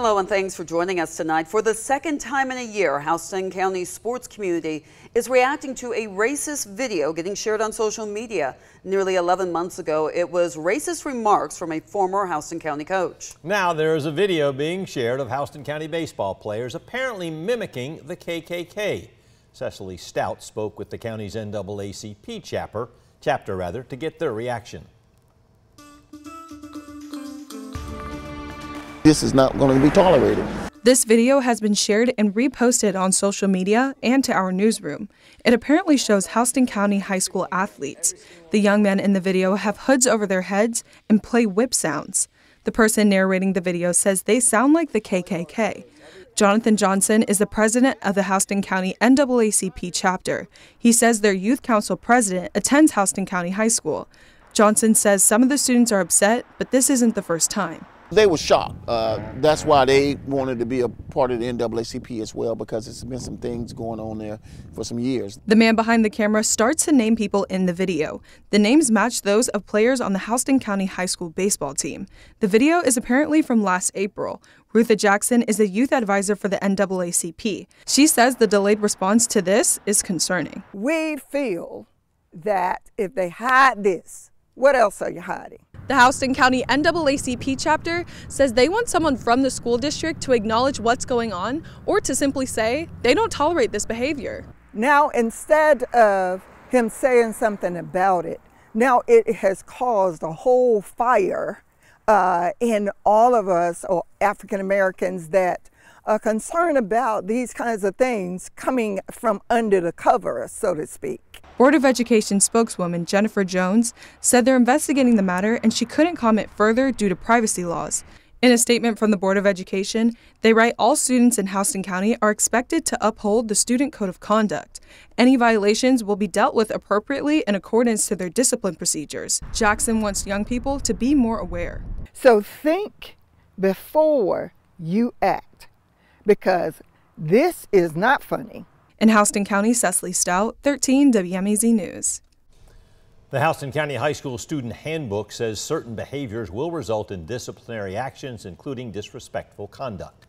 Hello and thanks for joining us tonight. For the second time in a year, Houston County sports community is reacting to a racist video getting shared on social media. Nearly 11 months ago, it was racist remarks from a former Houston County coach. Now there is a video being shared of Houston County baseball players apparently mimicking the KKK. Cecily Stout spoke with the county's NAACP chapter, chapter rather, to get their reaction. This is not going to be tolerated. This video has been shared and reposted on social media and to our newsroom. It apparently shows Houston County High School athletes. The young men in the video have hoods over their heads and play whip sounds. The person narrating the video says they sound like the KKK. Jonathan Johnson is the president of the Houston County NAACP chapter. He says their youth council president attends Houston County High School. Johnson says some of the students are upset, but this isn't the first time. They were shocked. Uh, that's why they wanted to be a part of the NAACP as well because there's been some things going on there for some years. The man behind the camera starts to name people in the video. The names match those of players on the Houston County High School baseball team. The video is apparently from last April. Rutha Jackson is a youth advisor for the NAACP. She says the delayed response to this is concerning. We feel that if they hide this, what else are you hiding? The Houston County NAACP chapter says they want someone from the school district to acknowledge what's going on or to simply say they don't tolerate this behavior. Now, instead of him saying something about it, now it has caused a whole fire uh, in all of us, or African Americans, that are concern about these kinds of things coming from under the cover, so to speak. Board of Education spokeswoman Jennifer Jones said they're investigating the matter and she couldn't comment further due to privacy laws. In a statement from the Board of Education, they write all students in Houston County are expected to uphold the Student Code of Conduct. Any violations will be dealt with appropriately in accordance to their discipline procedures. Jackson wants young people to be more aware. So think before you act because this is not funny. In Houston County, Cecily Stout, 13 WMAZ News. The Houston County High School Student Handbook says certain behaviors will result in disciplinary actions, including disrespectful conduct.